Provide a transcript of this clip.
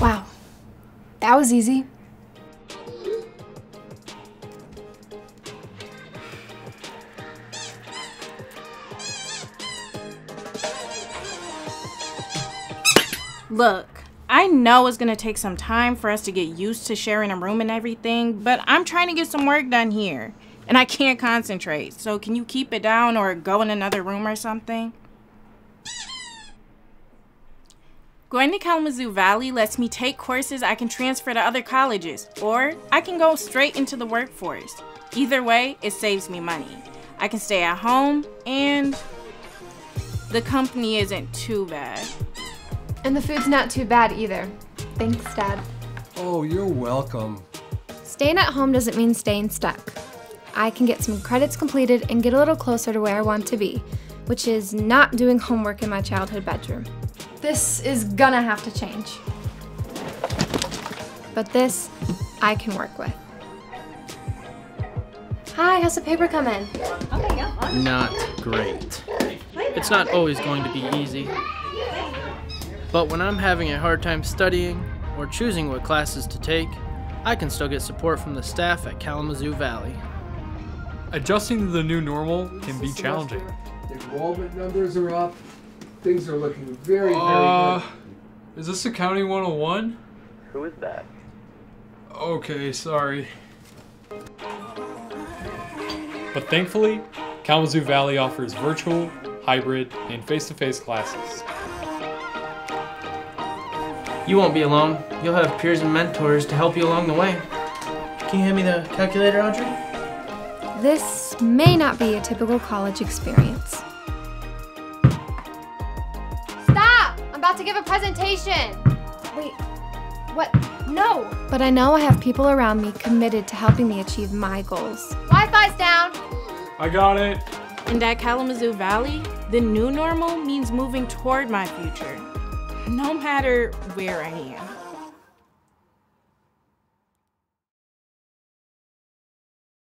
Wow, that was easy. Look, I know it's gonna take some time for us to get used to sharing a room and everything, but I'm trying to get some work done here. And I can't concentrate. So can you keep it down or go in another room or something? Going to Kalamazoo Valley lets me take courses I can transfer to other colleges, or I can go straight into the workforce. Either way, it saves me money. I can stay at home, and the company isn't too bad. And the food's not too bad either. Thanks, Dad. Oh, you're welcome. Staying at home doesn't mean staying stuck. I can get some credits completed and get a little closer to where I want to be, which is not doing homework in my childhood bedroom. This is gonna have to change. But this, I can work with. Hi, how's the paper coming? Not great. It's not always going to be easy. But when I'm having a hard time studying or choosing what classes to take, I can still get support from the staff at Kalamazoo Valley. Adjusting to the new normal can be challenging. The enrollment numbers are up. Things are looking very, very Uh, good. is this accounting 101? Who is that? Okay, sorry. But thankfully, Kalamazoo Valley offers virtual, hybrid, and face-to-face classes. You won't be alone. You'll have peers and mentors to help you along the way. Can you hand me the calculator, Audrey? This may not be a typical college experience. About to give a presentation! Wait, what? No! But I know I have people around me committed to helping me achieve my goals. Wi Fi's down! I got it. And at Kalamazoo Valley, the new normal means moving toward my future, no matter where I am.